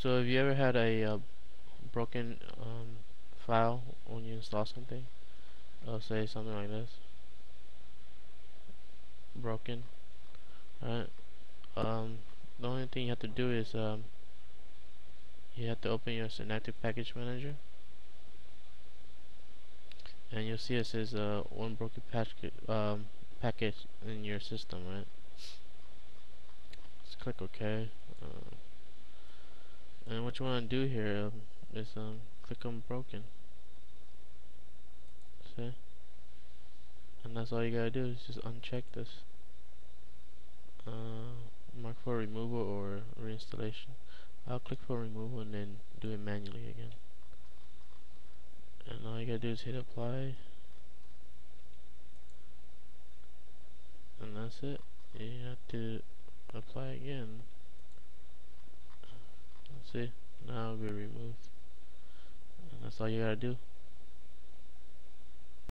So have you ever had a uh, broken um, file when you install something? I'll say something like this. Broken. Alright. Um, the only thing you have to do is um, you have to open your Synaptic Package Manager and you'll see it says uh, one broken package um, package in your system right let's click OK uh, and what you want to do here um, is um, click on broken. See? And that's all you gotta do is just uncheck this. Uh, mark for removal or reinstallation. I'll click for removal and then do it manually again. And all you gotta do is hit apply. And that's it. You have to apply again see now it'll be removed. And that's all you gotta do